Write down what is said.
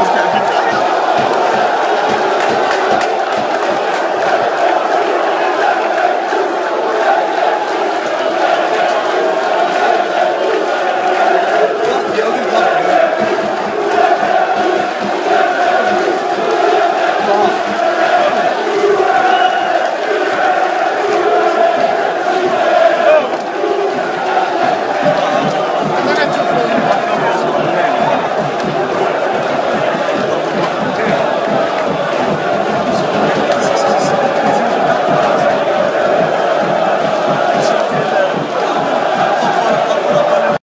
Let's go.